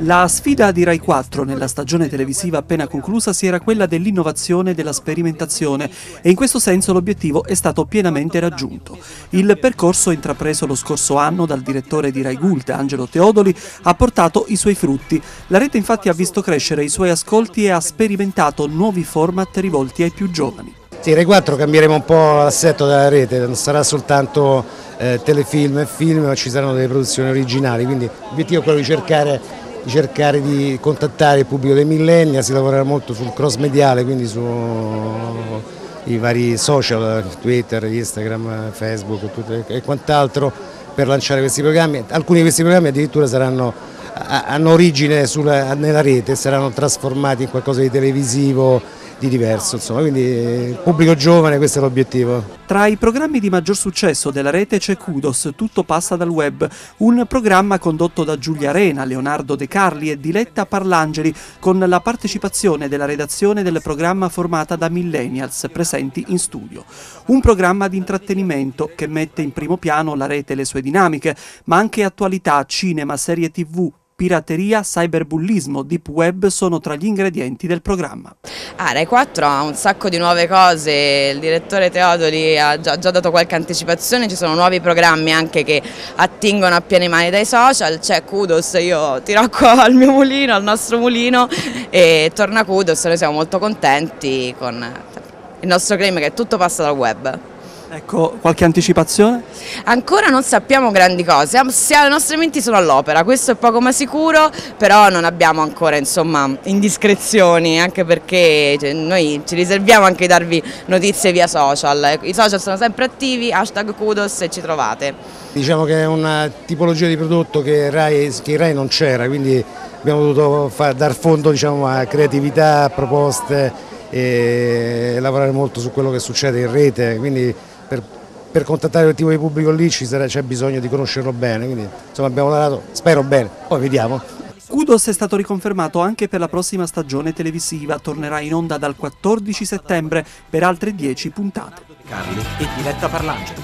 La sfida di Rai 4 nella stagione televisiva appena conclusa si era quella dell'innovazione e della sperimentazione e in questo senso l'obiettivo è stato pienamente raggiunto. Il percorso intrapreso lo scorso anno dal direttore di Rai Gult, Angelo Teodoli, ha portato i suoi frutti. La rete infatti ha visto crescere i suoi ascolti e ha sperimentato nuovi format rivolti ai più giovani. Sì, Rai 4 cambieremo un po' l'assetto della rete, non sarà soltanto eh, telefilm e film, ma ci saranno delle produzioni originali, quindi l'obiettivo è quello di cercare cercare di contattare il pubblico dei millennia, si lavorerà molto sul cross mediale, quindi sui vari social, Twitter, Instagram, Facebook e quant'altro per lanciare questi programmi. Alcuni di questi programmi addirittura saranno, hanno origine sulla, nella rete, saranno trasformati in qualcosa di televisivo, di diverso, insomma, quindi pubblico giovane questo è l'obiettivo. Tra i programmi di maggior successo della rete c'è Kudos, Tutto passa dal web, un programma condotto da Giulia Arena, Leonardo De Carli e Diletta Parlangeli con la partecipazione della redazione del programma formata da millennials presenti in studio. Un programma di intrattenimento che mette in primo piano la rete e le sue dinamiche, ma anche attualità, cinema, serie tv, Pirateria, cyberbullismo, deep web sono tra gli ingredienti del programma. Ah, Rai 4 ha un sacco di nuove cose, il direttore Teodoli ha già, già, dato qualche anticipazione, ci sono nuovi programmi anche che attingono a piene mani dai social, c'è Kudos, io tiro qua al mio mulino, al nostro mulino e torna Kudos, noi siamo molto contenti con il nostro claim che tutto passa dal web. Ecco, qualche anticipazione? Ancora non sappiamo grandi cose, le nostre menti sono all'opera, questo è poco ma sicuro, però non abbiamo ancora insomma, indiscrezioni, anche perché cioè, noi ci riserviamo anche di darvi notizie via social, i social sono sempre attivi, hashtag kudos e ci trovate. Diciamo che è una tipologia di prodotto che Rai, che Rai non c'era, quindi abbiamo dovuto far, dar fondo diciamo, a creatività, a proposte e lavorare molto su quello che succede in rete, quindi per, per contattare quel tipo di pubblico lì c'è bisogno di conoscerlo bene, quindi insomma abbiamo lavorato, spero bene, poi vediamo. Kudos è stato riconfermato anche per la prossima stagione televisiva, tornerà in onda dal 14 settembre per altre 10 puntate. Carli e Diletta Parlangeli.